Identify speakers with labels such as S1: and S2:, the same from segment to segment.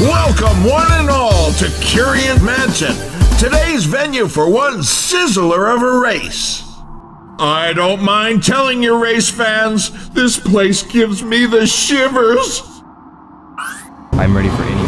S1: Welcome, one and all, to Curien Mansion, today's venue for one sizzler of a race. I don't mind telling you, race fans, this place gives me the shivers.
S2: I'm ready for
S1: any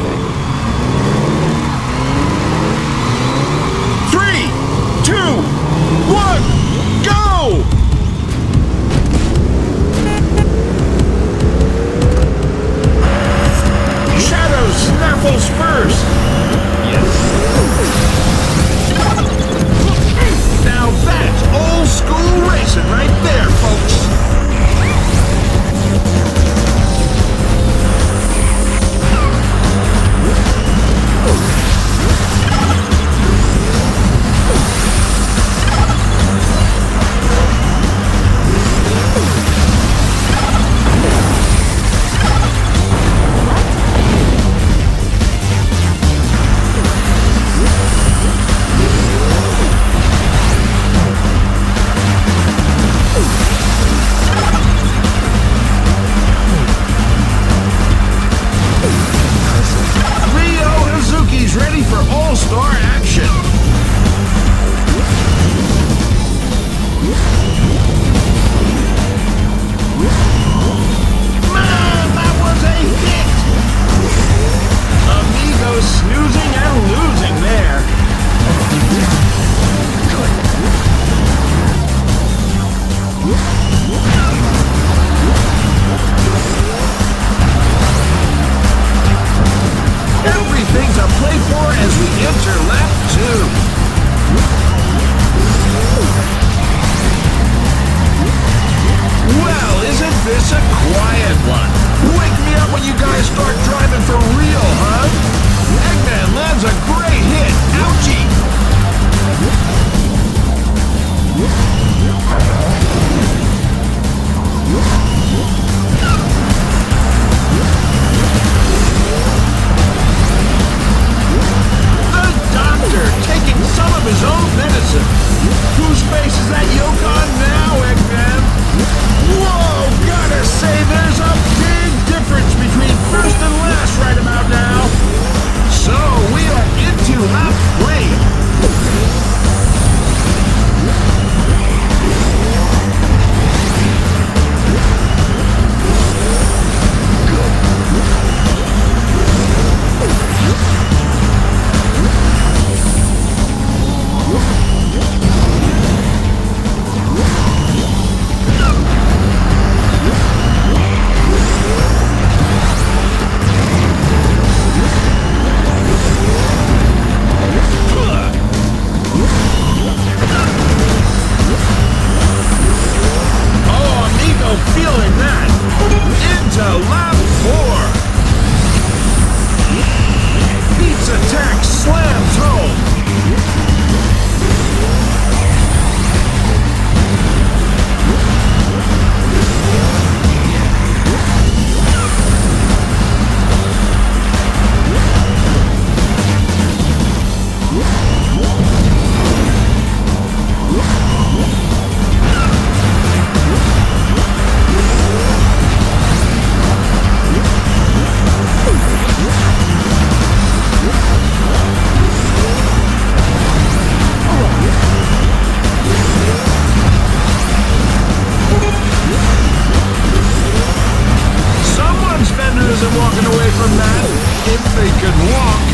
S1: walking away from that if they could walk.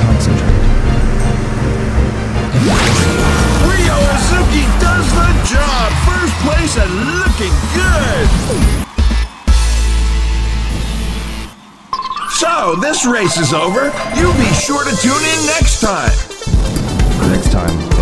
S2: Concentrate.
S1: Ryo Hazuki does the job. First place and looking good. So, this race is over. You be sure to tune in next time.
S2: Next time,